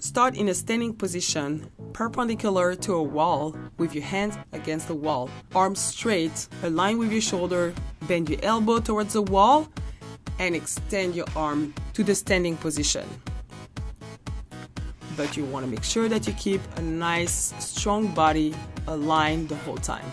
Start in a standing position, perpendicular to a wall, with your hands against the wall. Arms straight, align with your shoulder, bend your elbow towards the wall, and extend your arm to the standing position. But you want to make sure that you keep a nice, strong body aligned the whole time.